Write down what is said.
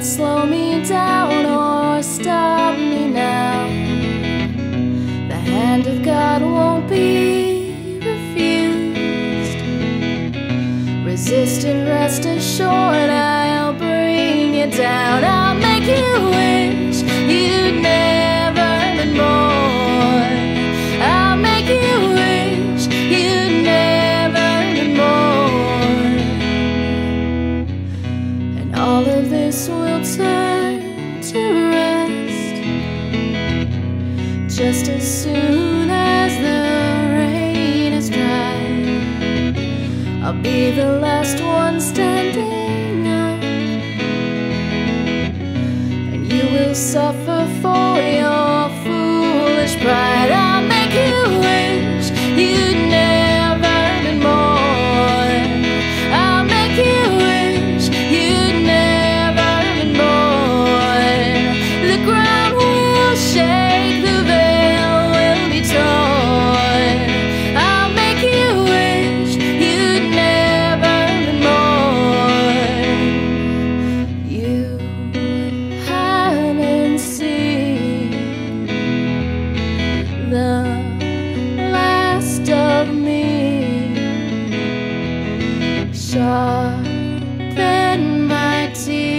not slow me down or stop me now. The hand of God won't be refused. Resist and rest assured, all of this will turn to rest just as soon as the rain is dry. I'll be the last one standing up, and you will suffer sharpen my teeth.